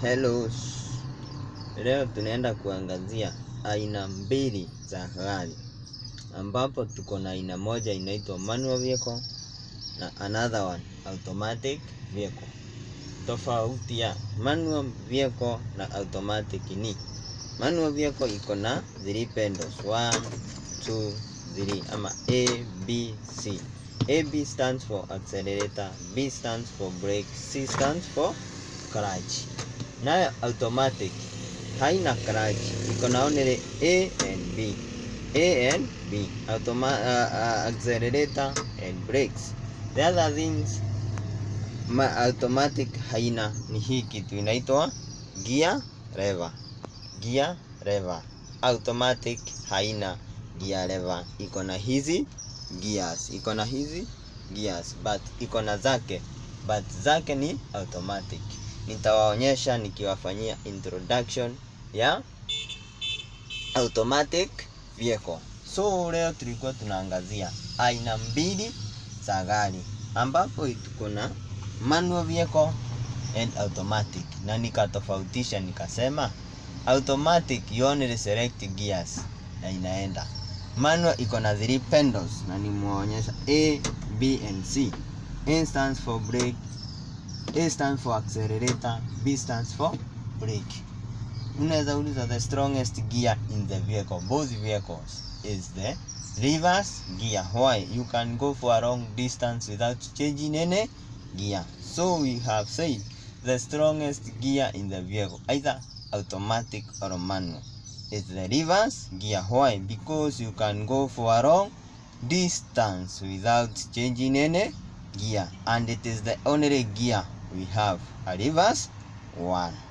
Hello, leo tunaenda kuangazia aina mbili za gari, ambapo tuko na aina moja inaitwa manual vehicle na another one automatic vehicle. Tofauti ya manual vehicle na automatic ni manual vehicle iko na three pedals 1 2 3 ama A B C. A B stands for accelerator, B stands for brake, C stands for clutch. Nayo automatic haina clutch, iko na only A and B. A and B, Automa uh, uh, accelerator and brakes. The other things ma automatic haina ni hii kitu inaitwa gear lever. Gear lever. Automatic haina gear lever, iko na hizi gears, iko na hizi gears but iko na zake but zake ni automatic. Nitawaonyesha nikiwafanyia introduction ya automatic vehicle. So leo tulikuwa tunaangazia aina mbili za gari ambapo tuko na manual vehicle and automatic, na nikatofautisha nikasema automatic you only select gears na inaenda. Manual iko na three pedals na nimeonyesha A, B and C. A stands for brake, A stands for accelerator, B stands for brake. Unaweza uliza the strongest gear in the vehicle, both vehicles is the reverse gear. Why? You can go for a long distance without changing any gear. So we have said the strongest gear in the vehicle, either automatic or manual, is the reverse gear. Why? Because you can go for a long distance without changing any gear, and it is the only gear we have, a reverse one.